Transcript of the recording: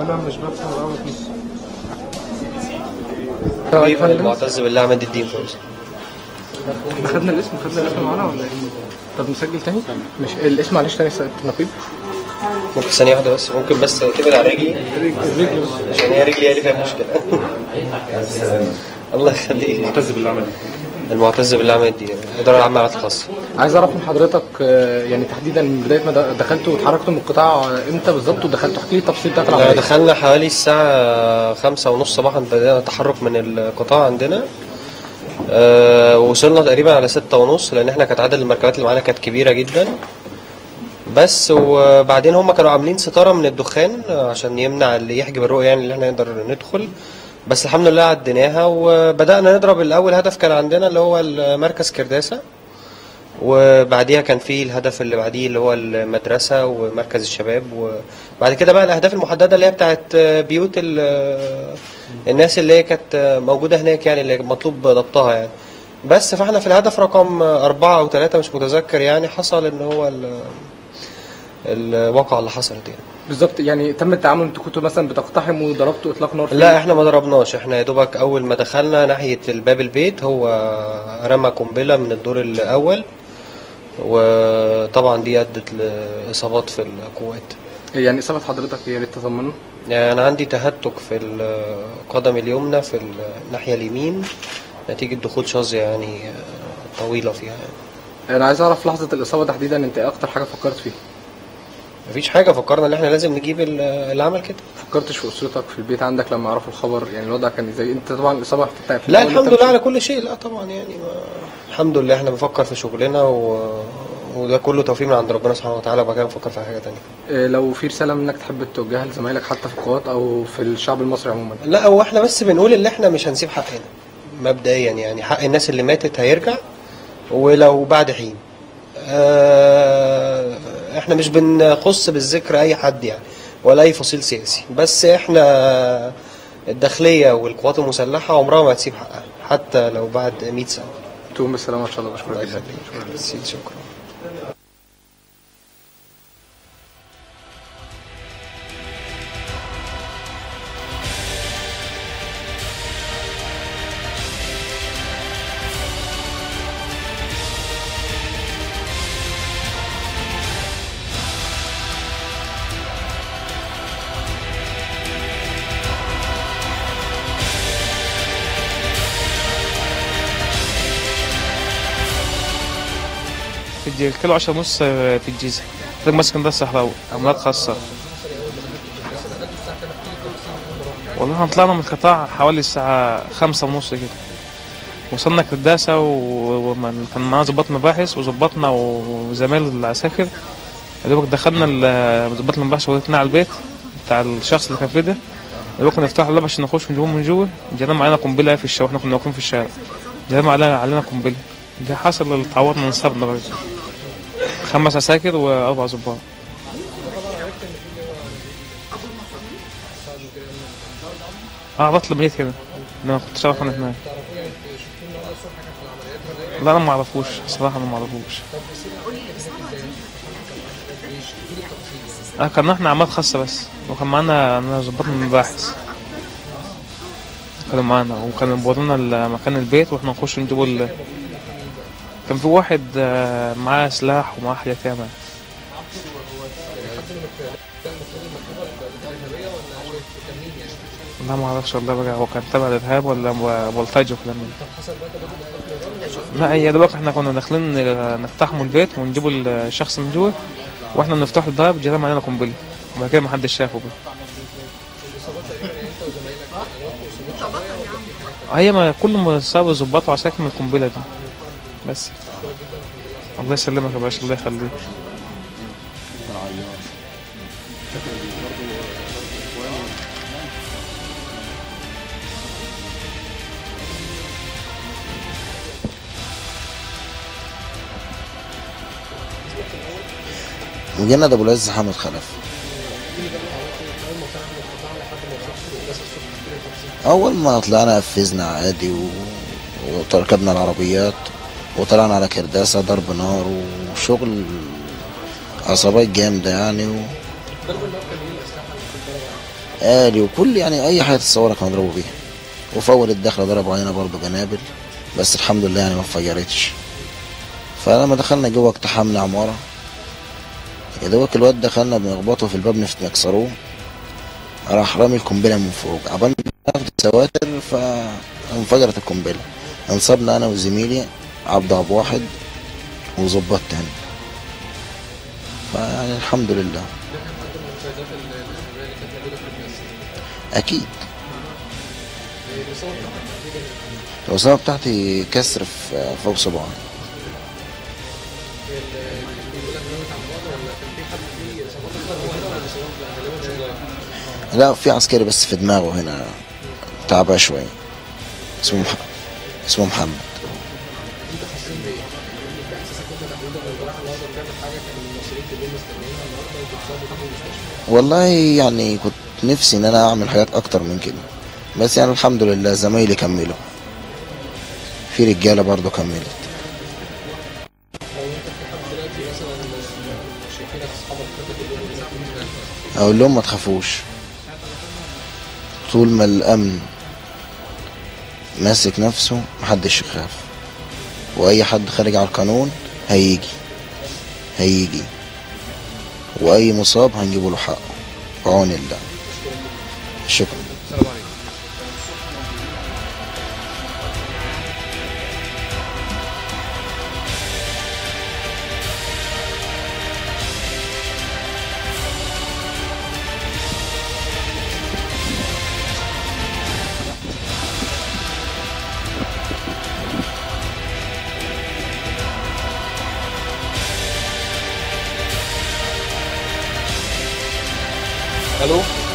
وأنا مش بفهم قوي في حبيبي معتز بالله عماد الدين فوزي خدنا الاسم خدنا الاسم معانا ولا إيه؟ طب نسجل تاني؟ مش الاسم معلش تاني نقيب. ممكن ثانية واحدة بس ممكن بس تبعد على رجلي. عشان هي رجلي هي اللي فيها مشكلة. الله يخليك. معتز بالله عمل المعتز بالله عماد الدين. الإدارة العامة للعلاقات الخاصة عايز اعرف من حضرتك آه، يعني تحديدا من بداية ما د- دخلتوا واتحركتوا من القطاع آه، إمتى بالظبط؟ ودخلتوا احكي لي التفاصيل بتاعت آه، العملية دخلنا حوالي الساعة خمسة ونص صباحا بدأنا تحرك من القطاع عندنا. آه، وصلنا تقريبا على ستة ونص لأن إحنا كانت عدد المركبات اللي معانا كانت كبيرة جدا. بس وبعدين هم كانوا عاملين ستارة من الدخان آه، عشان يمنع اللي يحجب الرؤية يعني اللي إحنا نقدر ندخل. بس الحمد لله عديناها وبدأنا نضرب الأول هدف كان عندنا اللي هو مركز كرداسة. وبعديها كان في الهدف اللي بعديه اللي هو المدرسة ومركز الشباب وبعد كده بقى الأهداف المحددة اللي هي بتاعت بيوت ال- الناس اللي هي كانت موجودة هناك يعني اللي مطلوب ضبطها يعني. بس فاحنا في الهدف رقم أربعة أو ثلاثة مش متذكر يعني حصل إن هو ال- الواقعة اللي حصلت يعني. بالظبط يعني تم التعامل أنتوا كنتوا مثلا بتقتحموا وضربتوا إطلاق نار؟ لا إحنا ما ضربناش إحنا يا دوبك أول ما دخلنا ناحية الباب البيت هو رمى قنبلة من الدور الأول. وطبعا دي أدت لإصابات في القوات يعني إصابة حضرتك هي اللي تطمنوا يعني أنا عندي تهتك في القدم اليمنى في الناحية اليمين نتيجة دخول شظيه يعني طويلة فيها. يعني. أنا عايز أعرف لحظة الإصابة تحديدا أنت إيه أكتر حاجة فكرت فيها؟ مفيش حاجة فكرنا إن إحنا لازم نجيب ال- العمل كده. فكرتش في أسرتك في البيت عندك لما عرفوا الخبر؟ يعني الوضع كان إزاي؟ أنت طبعا الاصابه بتاعت لا الحمد لله على كل شيء. لا طبعا يعني ما الحمد لله إحنا بنفكر في شغلنا و... وده كله توفيق من عند ربنا سبحانه وتعالى وبعد كده نفكر في حاجة تانية. آه، لو في رسالة منك تحب توجهها لزمايلك حتى في القوات أو في الشعب المصري عموما؟ لا هو إحنا بس بنقول إن إحنا مش هنسيب حقنا مبدئيا يعني. حق الناس اللي ماتت هيرجع ولو بعد حين. آه إحنا مش بنخص بالذكر اي حد يعني ولا اي فصيل سياسي. بس إحنا الداخلية والقوات المسلحة عمرها ما هتسيب حقها حتى لو بعد 100 سنة. تقوم بالسلامه ان شاء الله بشكرك جدا شكرا. في الجيزة كيلو عشرة ونص في الجيزة طريق مصر اسكندرية الصحراوي عمليات خاصة. والله إحنا طلعنا من القطاع حوالي الساعة خمسة ونص كده. وصلنا كرداسة و- وكان معانا ظباط مباحث وظباطنا وزمايل العساكر. دوبك دخلنا ظباط المباحث ودتنا على البيت بتاع الشخص اللي كان في ده. دوبك نفتح الباب عشان نخش من جوه من جوه. جانا علينا قنبلة في الشارع إحنا كنا واقفين في الشارع. جانا علينا علينا قنبلة. ده حصل اللي اتعورنا انصابنا برضه خمس عساكر وأربع ظباط آه بطلب ميت هنا أنا كنت شرف انا هناك لا أنا ما أعرفوش. صراحة أنا ما أعرفوش. آه كان إحنا أعمال خاصة بس. وكان معانا أنا ظباط من المباحث كانوا معانا. وكانوا بيورونا مكان البيت وإحنا نخش نجيبوا. كان في واحد آه، معاه سلاح ومعاه حاجات ياما لا ما أعرفش والله بقى هو كان تبع الإرهاب ولا بلطجي وكلام من. لا هي دلوقتي إحنا كنا داخلين نقتحموا البيت ونجيبوا الشخص من جوه وإحنا بنفتح الباب جرى علينا قنبله وبعد كده ما حدش شافه بقى. هي ما كل ما صابوا ظباط وعساكر من القنبلة دي. بس. الله يسلمك يا باشا الله يخليك وجينا ده أبو العز حامد خلف أول ما طلعنا قفزنا عادي. وركبنا العربيات وطلعنا على كرداسة ضرب نار وشغل عصابات جامدة يعني و... آلي وكل يعني أي حاجة تتصورها كانوا ضربوا بيها. وفي أول الدخلة ضربوا علينا برضه جنابل بس الحمد لله يعني ما انفجرتش فلما دخلنا جوه اقتحمنا عمارة. يا دوبك الواد دخلنا بنخبطه في الباب نفت نكسروه. راح رامي القنبلة من فوق. عبال ما ناخد السواتر فانفجرت القنبلة. انصبنا أنا وزميلي. عبد أبو واحد وظباط تاني. فيعني الحمد لله. أكيد. الإصابة بتاعتي كسر في فوق صباعي لا في عسكري بس في دماغه هنا تعبان شوية اسمه مح... اسمه محمد. والله يعني كنت نفسي إن أنا أعمل حاجات أكتر من كده. بس يعني الحمد لله زمايلي كملوا. في رجالة برضو كملت. أقول لهم ما تخافوش. طول ما الأمن ماسك نفسه محدش يخاف. وأي حد خارج على القانون هيجي. هيجي. وأي مصاب هنجيبه له حقه. بعون الله. شكرا. Hello?